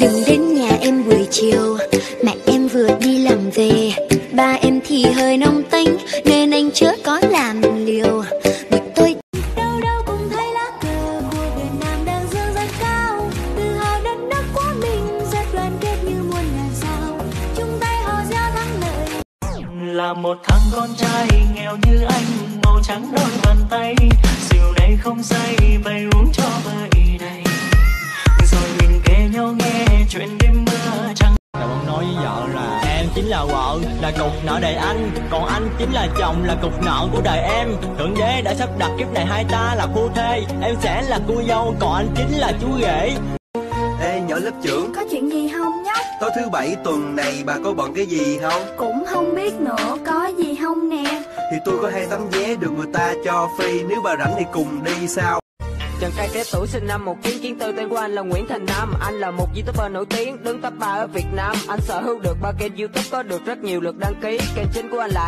Đừng đến nhà em buổi chiều. Mẹ em vừa đi làm về. Ba em thì hơi nông tính, Nên anh chớ có làm liều. Bực tôi đâu đâu cũng thấy lá cờ của Việt Nam đang dương rất cao. Tự hào đất nước của mình, rất đoàn kết như muôn ngàn sao. Chung tay hò reo thắng lợi. Là một thằng con trai nghèo như anh, màu trắng đôi bàn tay. Rượu này không say, bày uống cho chính là vợ, là cục nợ đời anh. Còn anh chính là chồng, là cục nợ của đời em. Thượng đế đã sắp đặt kiếp này hai ta là phu thê. Em sẽ là cô dâu, còn anh chính là chú rể. Ê nhỏ lớp trưởng. Có chuyện gì không nhóc? Tối thứ bảy tuần này bà có bận cái gì không? Cũng không biết nữa Có gì không nè. Thì tôi có hai tấm vé được người ta cho free. Nếu bà rảnh thì cùng đi sao Trần Cai trẻ Tuổi sinh năm 1994 Tên của anh là Nguyễn Thành Nam. Anh là một youtuber nổi tiếng, Đứng top 3 ở Việt Nam. Anh sở hữu được ba kênh youtube Có được rất nhiều lượt đăng ký. Kênh chính của anh là